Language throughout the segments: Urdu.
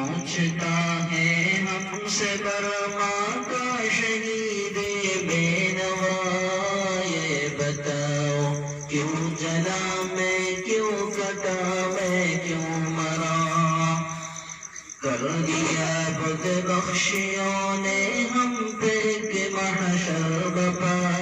پوچھتا ہے ہم سے برما کا شہید بے نوا یہ بتاؤ، کیوں جلا میں، کیوں کٹا میں، کیوں مرا؟ کر دیا بد بخشیوں نے ہم پہ کہ محشر بپا۔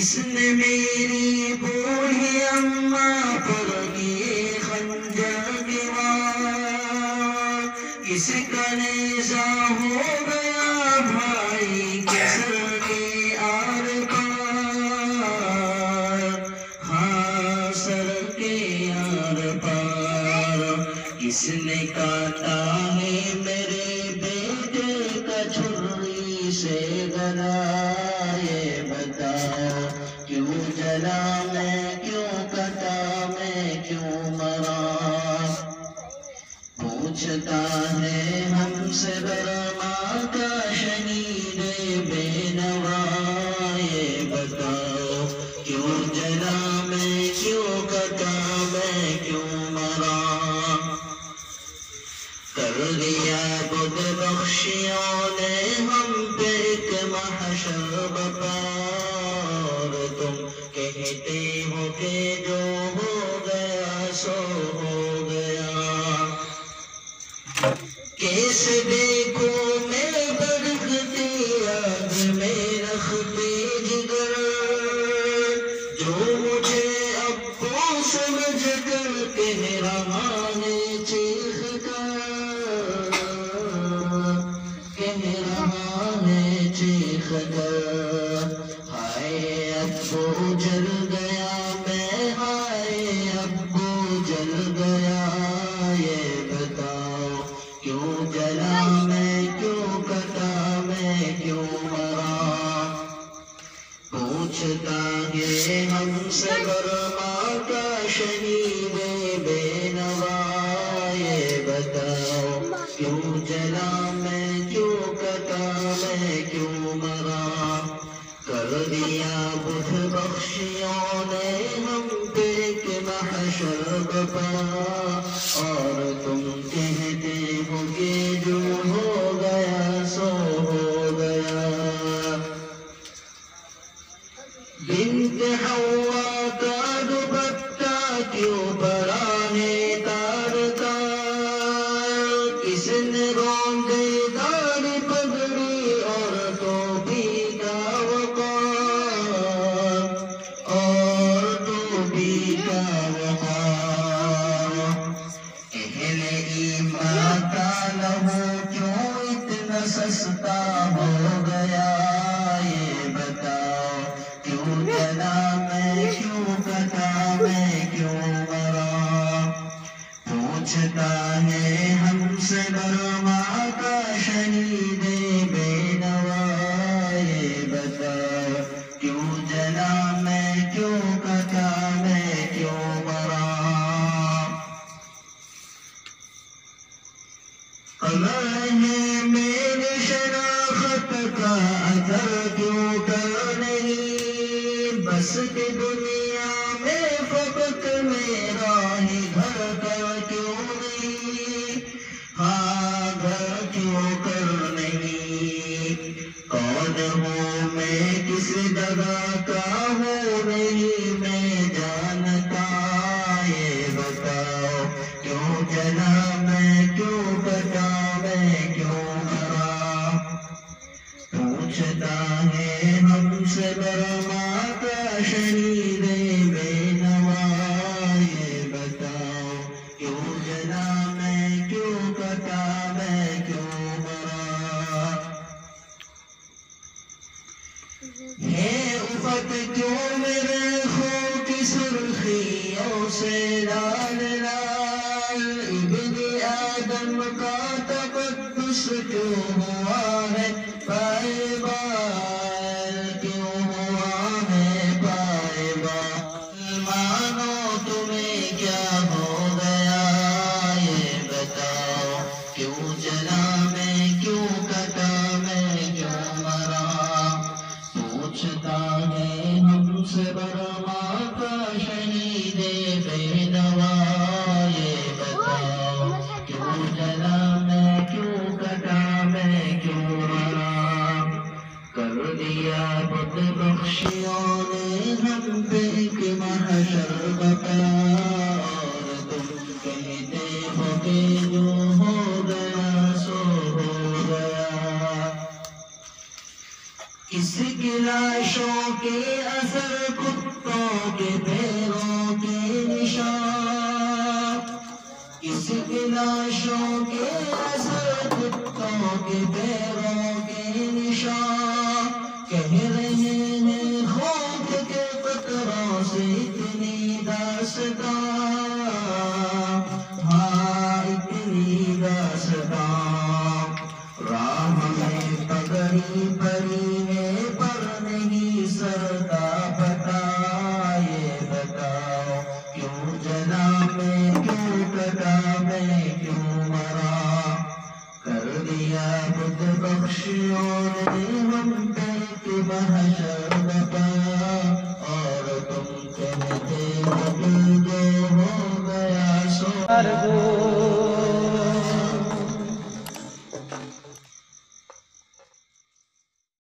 کس نے میری بوڑھی اماں پر کیے خنجر کے وار کس کا نیزہ ہو گیا بھائی کس کے آر پار۔ ہاں سر کے آر پار۔ کس نے کاٹا سے یہ بتاؤ کیوں جلا میں، کیوں کٹا میں، کیوں مرا؟ پوچھتا ہے ہم سے برما کا شہید بے نوا یہ بتاؤ کیوں جلا میں، کیوں کٹا میں، کیوں مرا؟ کر دیا بد بخشیوں نے جو مجھے ابو سمجھ کر کہہ رہا پوچھتا ہے ہم سے برما کا شہید بے نوا یہ بتاؤ، کیوں جلا میں، کیوں کٹا میں، کیوں مرا؟ کر دیا بدھ بخشیوں نے ہم پہ کہ محشر بپا، اور تم کہتے دوپٹہ زمانے میں شناخت کا اثر کیوں بس کے دنیا سے برما کا شہید بے نوا یہ بتاؤ کیوں جلا میں کیوں کٹا میں کیوں مرا ہے افت کیوں میرے خون کی سرخیوں سے لال لال ابن آدم کا تقدس کیوں ہوا ہے؟ بخشیوں نے ہم پہ ایک محشر بتا اور تم کہتے ہو کہ جو ہو گیا سو ہو گیا۔ اس کی لاشوں کے اثر، کتوں کے پیروں کے نشان۔ اس کی لاشوں کے اثر، کتوں کے پیروں کیوں جلا میں کیوں کٹا میں کیوں مرا؟ کر دیا بدھ بخشیوں نے ہم پر کہ محشر بتا اور تم کہتے ہم کہ جو ہو گیا سو ارجو